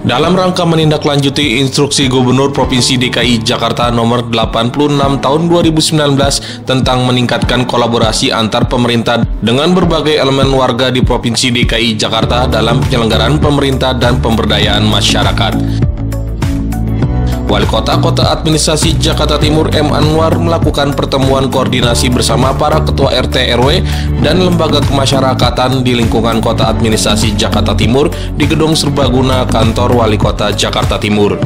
Dalam rangka menindaklanjuti instruksi Gubernur Provinsi DKI Jakarta nomor 86 tahun 2019 tentang meningkatkan kolaborasi antar pemerintah dengan berbagai elemen warga di Provinsi DKI Jakarta dalam penyelenggaraan pemerintah dan pemberdayaan masyarakat. Wali Kota Kota Administrasi Jakarta Timur M. Anwar melakukan pertemuan koordinasi bersama para ketua RT RW dan lembaga kemasyarakatan di lingkungan Kota Administrasi Jakarta Timur di Gedung Serbaguna Kantor Wali Kota Jakarta Timur.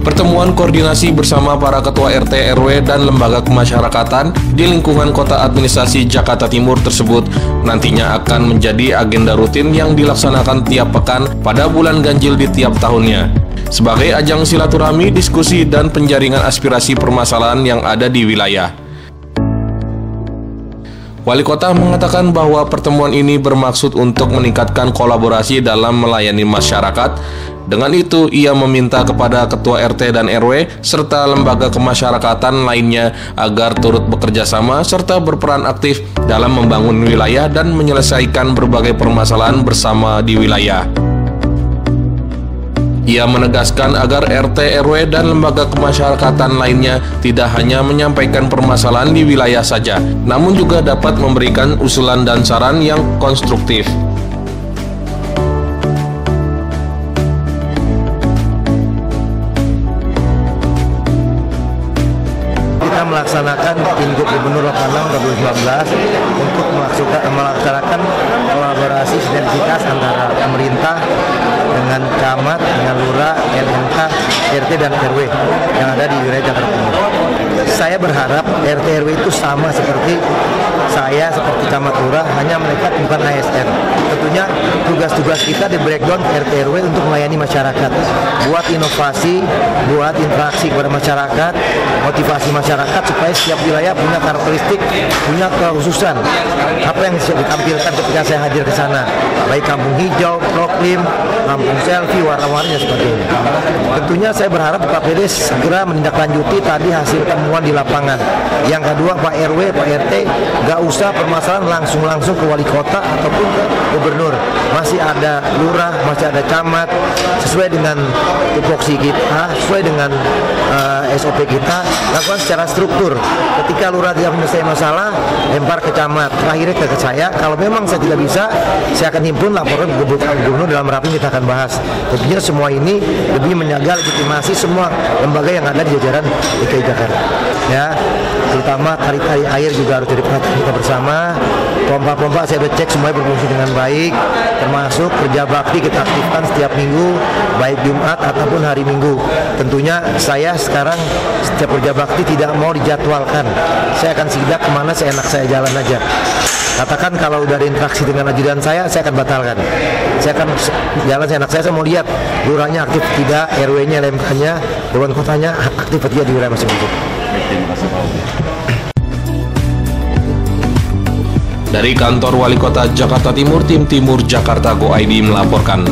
Pertemuan koordinasi bersama para ketua RT RW dan lembaga kemasyarakatan di lingkungan kota administrasi Jakarta Timur tersebut nantinya akan menjadi agenda rutin yang dilaksanakan tiap pekan pada bulan ganjil di tiap tahunnya. Sebagai ajang silaturahmi, diskusi, dan penjaringan aspirasi permasalahan yang ada di wilayah. Wali kota mengatakan bahwa pertemuan ini bermaksud untuk meningkatkan kolaborasi dalam melayani masyarakat dengan itu, ia meminta kepada ketua RT dan RW serta lembaga kemasyarakatan lainnya agar turut bekerja sama serta berperan aktif dalam membangun wilayah dan menyelesaikan berbagai permasalahan bersama di wilayah. Ia menegaskan agar RT, RW, dan lembaga kemasyarakatan lainnya tidak hanya menyampaikan permasalahan di wilayah saja, namun juga dapat memberikan usulan dan saran yang konstruktif. melaksanakan Ingup Gubernur 86 2019 untuk melaksanakan kolaborasi sinergitas antara pemerintah dengan camat, RT dan RW yang ada di wilayah Jakarta Timur. Saya berharap RT RW itu sama seperti saya seperti camat lurah, hanya mereka bukan ASN. Tentunya tugas-tugas kita di breakdown RT RW untuk melayani masyarakat, buat inovasi, buat interaksi kepada masyarakat, motivasi masyarakat supaya setiap wilayah punya karakteristik, punya kekhususan. Apa yang bisa ditampilkan ketika saya hadir ke sana, baik kampung hijau, proklim, kampung selfie, warna-warni dan sebagainya. Tentunya saya berharap Pak PD segera menindaklanjuti tadi hasil temuan di lapangan. Yang kedua Pak RW, Pak RT nggak usah permasalahan langsung-langsung ke wali kota ataupun ke gubernur. Masih ada lurah, masih ada camat sesuai dengan tupoksi kita, sesuai dengan uh, eh, SOP kita, lakukan secara struktur. Ketika lurah tidak menyelesaikan masalah, lempar ke camat, terakhirnya ke saya. Kalau memang saya tidak bisa, saya akan himpun laporan ke gubernur dalam rapi kita akan bahas. Tentunya semua ini lebih menjaga legitimasi semua lembaga yang ada di jajaran DKI Jakarta. Ya, terutama tarik-tarik air juga harus diperhatikan kita bersama. Pompa-pompa saya udah cek semuanya berfungsi dengan baik, termasuk kerja bakti kita aktifkan setiap minggu, baik Jumat ataupun hari Minggu. Tentunya saya sekarang setiap kerja bakti tidak mau dijadwalkan. Saya akan sidak ke mana seenak saya jalan aja. Katakan kalau udah ada interaksi dengan ajudan saya, saya akan batalkan. Saya akan jalan seenak saya, saya mau lihat lurahnya aktif tidak, RW-nya, LMK-nya, Dewan Kotanya aktif tidak di wilayah masing-masing. Dari kantor Wali Kota Jakarta Timur, tim Timur Jakarta Go ID melaporkan.